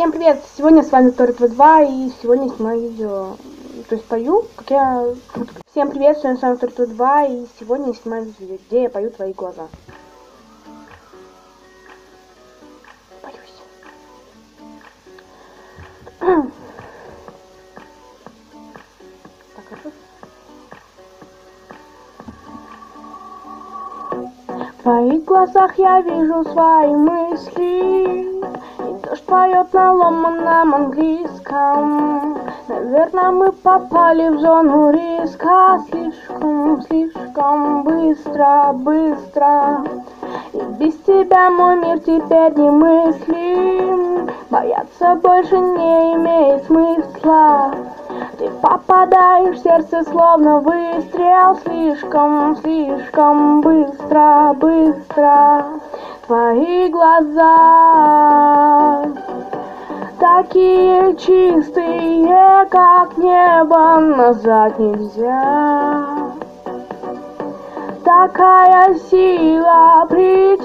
Всем привет! Сегодня с вами Торит 2 и сегодня снимаю видео, то есть пою, как я... Всем привет, сегодня с вами Торит 2 и сегодня снимаю видео, где я пою твои глаза. Боюсь. В твоих глазах я вижу свои мысли Дождь поет на ломаном английском. Наверное, мы попали в зону риска. Слишком, слишком быстро, быстро. И без тебя мой мир теперь не мыслим Бояться больше не имеет смысла. Ты попадаешь в сердце словно выстрел. Слишком, слишком быстро, быстро. Твои глаза такие чистые, как небо, назад нельзя. Такая сила притяжения.